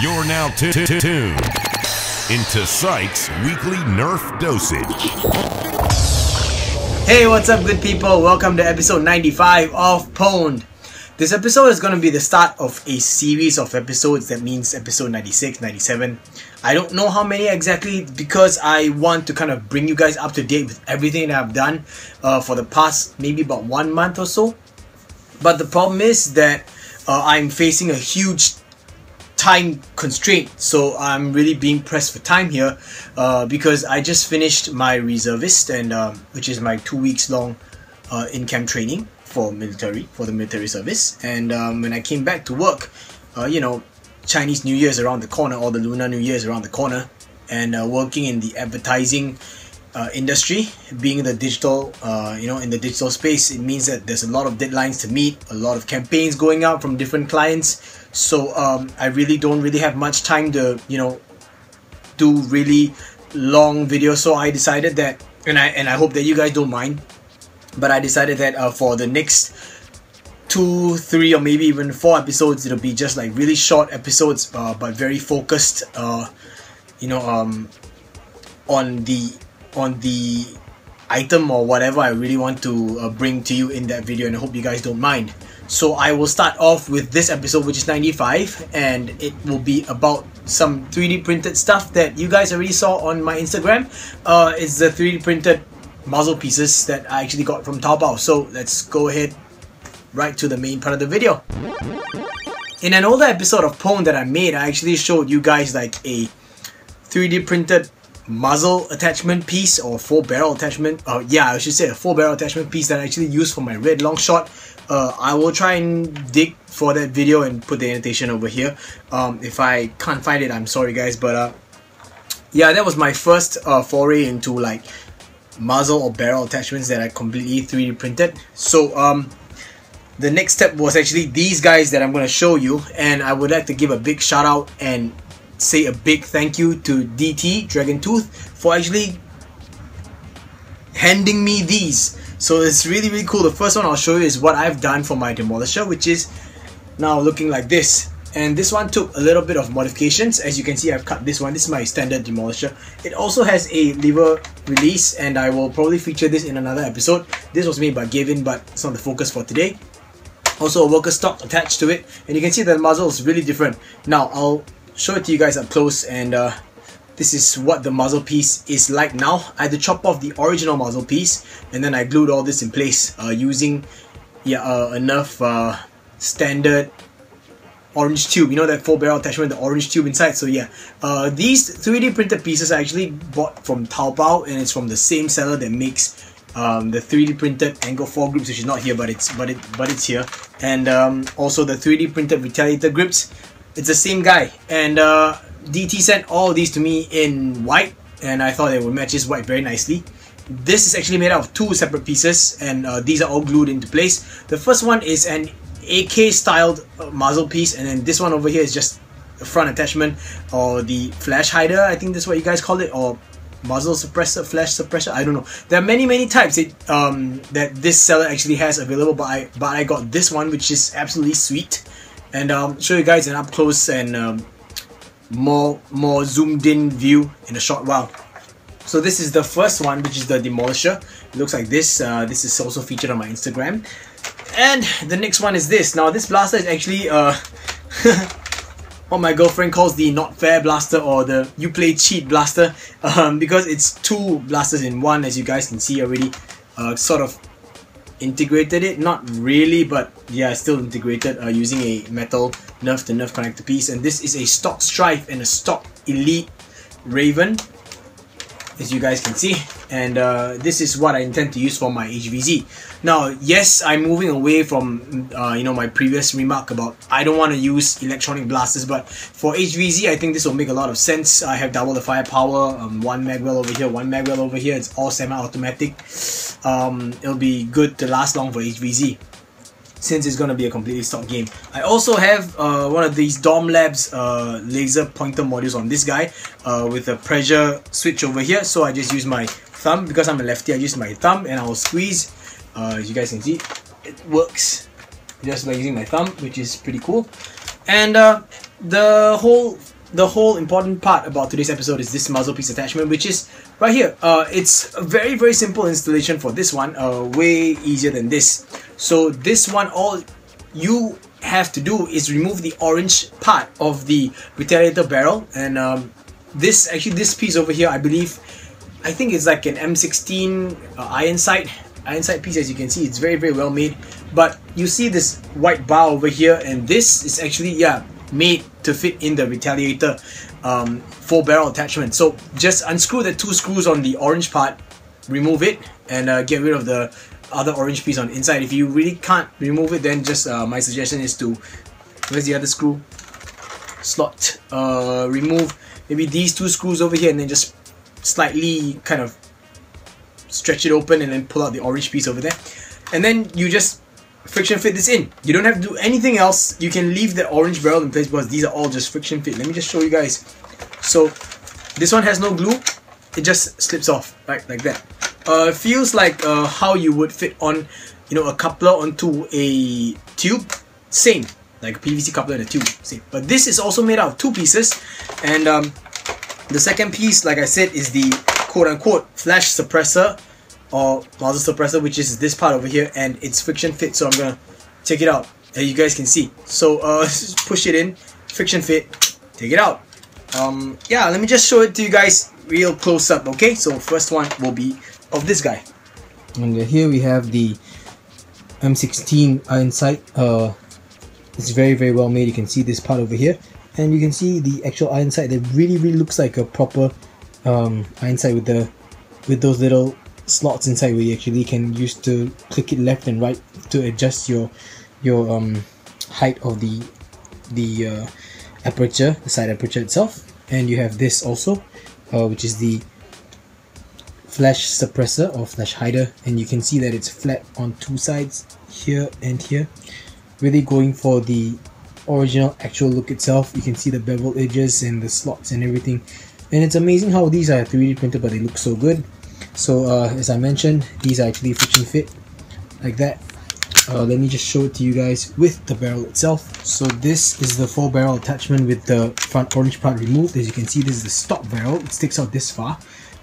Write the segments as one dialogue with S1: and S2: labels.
S1: You're now tuned into pSyk's Weekly Nerf Dosage.
S2: Hey, what's up, good people? Welcome to episode 95 of Pwned. This episode is going to be the start of a series of episodes that means episode 96, 97. I don't know how many exactly because I want to kind of bring you guys up to date with everything that I've done uh, for the past maybe about one month or so. But the problem is that uh, I'm facing a huge time constraint, so I'm really being pressed for time here uh, because I just finished my reservist and um, which is my two weeks long uh, in camp training for military for the military service. And um, when I came back to work, uh, you know, Chinese New Year's around the corner, or the Lunar New Year's around the corner, and uh, working in the advertising uh, industry, being in the digital, uh, you know, in the digital space, it means that there's a lot of deadlines to meet, a lot of campaigns going out from different clients. So um, I really don't really have much time to, you know, do really long videos. So I decided that, and I and I hope that you guys don't mind, but I decided that uh, for the next two, three, or maybe even four episodes, it'll be just like really short episodes, uh, but very focused. Uh, you know, um, on the on the item or whatever I really want to uh, bring to you in that video, and I hope you guys don't mind. So I will start off with this episode, which is 95, and it will be about some 3D printed stuff that you guys already saw on my Instagram. Uh, it's the 3D printed muzzle pieces that I actually got from Taobao. So let's go ahead right to the main part of the video. In an older episode of Pwned that I made, I actually showed you guys like a 3D printed muzzle attachment piece or four barrel attachment. Uh, yeah, I should say a four barrel attachment piece that I actually used for my red long shot. Uh, I will try and dig for that video and put the annotation over here. Um, if I can't find it, I'm sorry guys, but uh, yeah, that was my first uh, foray into like muzzle or barrel attachments that I completely 3D printed. So um, the next step was actually these guys that I'm going to show you and I would like to give a big shout out and say a big thank you to DT Dragon Tooth for actually handing me these. So it's really really cool. The first one I'll show you is what I've done for my demolisher which is now looking like this. And this one took a little bit of modifications. As you can see, I've cut this one. This is my standard demolisher. It also has a lever release and I will probably feature this in another episode. This was made by Gavin, but it's not the focus for today. Also a worker stock attached to it. And you can see that the muzzle is really different. Now, I'll show it to you guys up close and uh, this is what the muzzle piece is like now. I had to chop off the original muzzle piece and then I glued all this in place uh, using yeah uh, enough uh, standard orange tube. You know that four barrel attachment the orange tube inside? So yeah. Uh, these 3d printed pieces I actually bought from Taobao and it's from the same seller that makes um, the 3d printed angle foregrips which is not here but it's but it but it's here. And um, also the 3d printed retaliator grips. It's the same guy. And uh, DT sent all these to me in white and I thought it would match this white very nicely. This is actually made out of two separate pieces and uh, these are all glued into place. The first one is an AK styled uh, muzzle piece and then this one over here is just the front attachment or the flash hider I think that's what you guys call it or muzzle suppressor flash suppressor I don't know. There are many many types it, um, that this seller actually has available but I but I got this one which is absolutely sweet. And um, show you guys an up close and um, more more zoomed in view in a short while. So this is the first one which is the demolisher. It looks like this. Uh, this is also featured on my Instagram. And the next one is this. Now this blaster is actually uh, what my girlfriend calls the not fair blaster or the you play cheat blaster. Um, because it's two blasters in one as you guys can see already. Uh, sort of integrated it, not really, but yeah, still integrated uh, using a metal nerf to nerf connector piece. And this is a stock strife and a stock elite raven as you guys can see. And uh, this is what I intend to use for my HVZ now yes I'm moving away from uh, you know my previous remark about I don't want to use electronic blasters but for HVZ I think this will make a lot of sense. I have double the firepower um, one magwell over here one magwell over here. It's all semi-automatic. Um, it'll be good to last long for HVZ since it's going to be a completely stock game. I also have uh, one of these Dom Labs uh, laser pointer modules on this guy uh, with a pressure switch over here. So I just use my thumb because I'm a lefty. I use my thumb and I'll squeeze. Uh, as you guys can see, it works just by using my thumb, which is pretty cool. And uh, the whole
S3: the whole important part about today's episode is this muzzle piece attachment, which is right here. Uh, it's a very very simple installation for this one. Uh, way easier than this. So this one, all you have to do is remove the orange part of the retaliator barrel, and um, this actually this piece over here, I believe, I think it's like an M16 uh, iron sight iron sight piece. As you can see, it's very very well made. But you see this white bar over here, and this is actually yeah made to fit in the retaliator um, four barrel attachment. So just unscrew the two screws on the orange part, remove it, and uh, get rid of the other orange piece on the inside. If you really can't remove it, then just uh, my suggestion is to where's the other screw slot? Uh, remove maybe these two screws over here, and then just slightly kind of stretch it open, and then pull out the orange piece over there, and then you just friction fit this in. You don't have to do anything else. You can leave the orange barrel in place because these are all just friction fit. Let me just show you guys. So this one has no glue. It just slips off right like that. Uh, feels like uh, how you would fit on, you know, a coupler onto a tube. Same, like a PVC coupler and a tube. Same. But this is also made out of two pieces, and um, the second piece, like I said, is the quote-unquote flash suppressor or muzzle suppressor which is this part over here and it's friction fit so I'm gonna take it out. As you guys can see. So uh, push it in. Friction fit. Take it out. Um, yeah let me just show it to you guys real close up okay? So first one will be of this guy.
S2: And here we have the M16 iron sight uh, it's very very well made. You can see this part over here. And you can see the actual iron sight that really really looks like a proper um, iron sight with the with those little slots inside where you actually can use to click it left and right to adjust your your um, height of the the uh, aperture, the side aperture itself. And you have this also, uh, which is the flash suppressor or flash hider. And you can see that it's flat on two sides here and here. Really going for the original actual look itself. You can see the bevel edges and the slots and everything. And it's amazing how these are 3d printed but they look so good so uh, as I mentioned these are actually friction fit like that. Uh, let me just show it to you guys with the barrel itself. So this is the full barrel attachment with the front orange part removed. As you can see this is the stock barrel. It sticks out this far.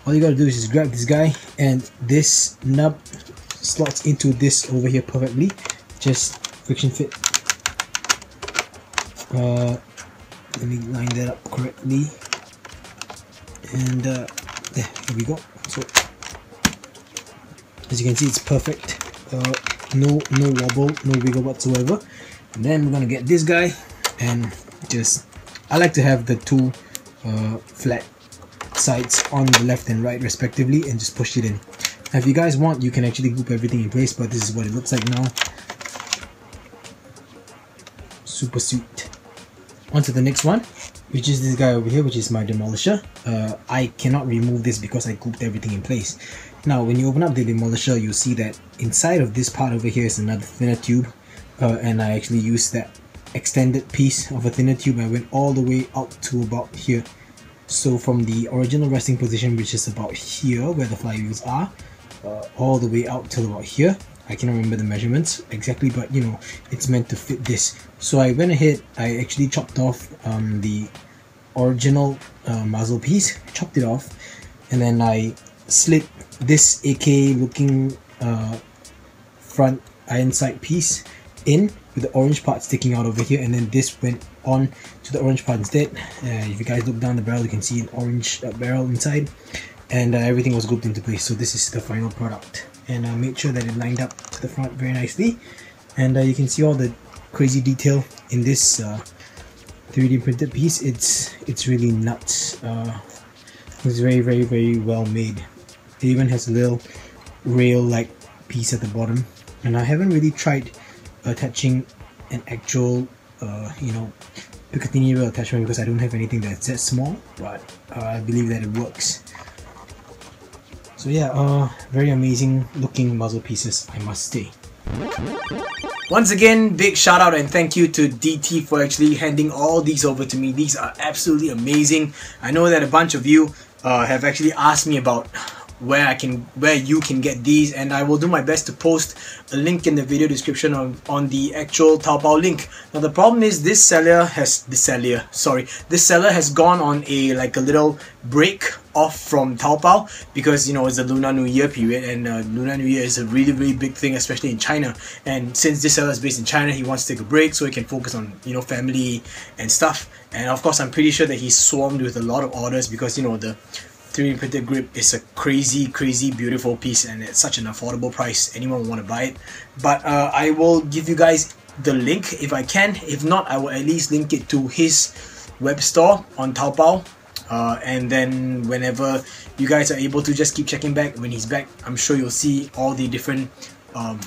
S2: All you gotta do is just grab this guy and this nub slots into this over here perfectly. Just friction fit. Uh, let me line that up correctly. And uh, there, here we go. So as you can see it's perfect. Uh, no no wobble no wiggle whatsoever. And then we're gonna get this guy and just I like to have the two uh, flat sides on the left and right respectively and just push it in. Now, if you guys want you can actually group everything in place but this is what it looks like now. Super sweet on to the next one which is this guy over here which is my demolisher uh, I cannot remove this because I grouped everything in place now, when you open up the demolisher, you'll see that inside of this part over here is another thinner tube, uh, and I actually used that extended piece of a thinner tube. I went all the way out to about here. So from the original resting position, which is about here, where the flywheels are, uh, all the way out till about here. I cannot remember the measurements exactly, but you know, it's meant to fit this. So I went ahead, I actually chopped off um, the original uh, muzzle piece, chopped it off, and then I slid this AK looking uh, front iron sight piece in with the orange part sticking out over here and then this went on to the orange part instead. Uh, if you guys look down the barrel you can see an orange uh, barrel inside and uh, everything was grouped into place. So this is the final product and I made sure that it lined up to the front very nicely. And uh, you can see all the crazy detail in this 3D uh, printed piece. It's it's really nuts. Uh, it's very very very well made. It even has a little rail like piece at the bottom. And I haven't really tried attaching an actual uh, you know Picatinny rail attachment because I don't have anything that's that small. But uh, I believe that it works so yeah uh, very amazing looking muzzle pieces I must say
S3: once again, big shout out and thank you to DT for actually handing all these over to me. These are absolutely amazing. I know that a bunch of you uh, have actually asked me about
S2: where I can where you can get these and I will do my best to post a link in the video description on, on the actual Taobao link. Now the problem is this seller has this seller sorry this seller has gone on a like a little break off from Taobao because you know it's the Lunar New Year period and uh, Lunar New Year is a really really big thing especially in China and since this seller is based in China he wants to take a break so he can focus on you know family and stuff and of course I'm pretty sure that he's swarmed with a lot of orders because you know the 3D printed grip is a crazy, crazy beautiful piece and it's such an affordable price. Anyone will want to buy it. But uh, I will give you guys the link if I can. If not, I will at least link it to his web store on Taobao. Uh, and then whenever you guys are able to just keep checking back when he's back, I'm sure you'll see all the different um,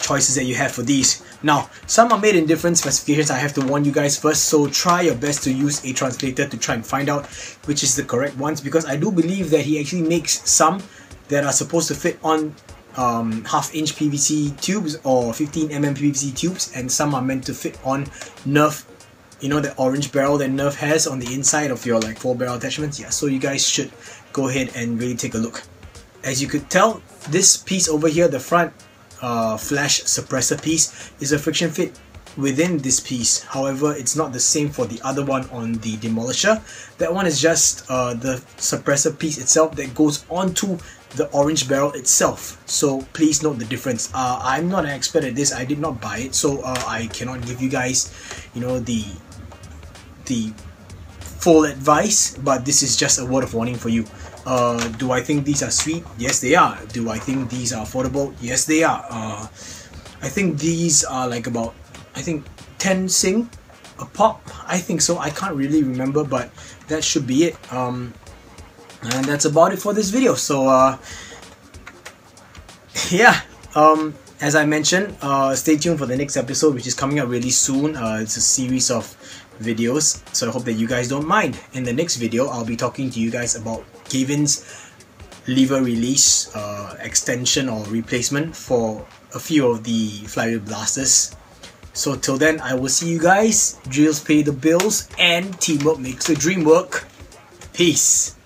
S2: choices that you have for these. Now, some are made in different specifications, I have to warn you guys first, so try your best to use a translator to try and find out which is the correct ones because I do believe that he actually makes some that are supposed to fit on um, half inch PVC tubes or 15mm PVC tubes and some are meant to fit on Nerf you know the orange barrel that Nerf has on the inside of your like 4 barrel attachments? Yeah so you guys should go ahead and really take a look. As you could tell this piece over here the front uh, flash suppressor piece is a friction fit within this piece. However it's not the same for the other one on the demolisher. That one is just uh, the suppressor piece itself that goes onto the orange barrel itself. So please note the difference. Uh, I'm not an expert at this. I did not buy it so uh, I cannot give you guys you know the the full advice but this is just a word of warning for you uh, do I think these are sweet? Yes, they are. Do I think these are affordable? Yes, they are. Uh, I think these are like about, I think 10 sing a pop. I think so. I can't really remember, but that should be it. Um, and that's about it for this video. So, uh, yeah. Um, as I mentioned, uh, stay tuned for the next episode, which is coming out really soon. Uh, it's a series of videos, so I hope that you guys don't mind. In the next video, I'll be talking to you guys about Cavin's lever release uh, extension or replacement for a few of the flywheel blasters. So till then, I will see you guys. Drills pay the bills and teamwork makes the dream work. Peace.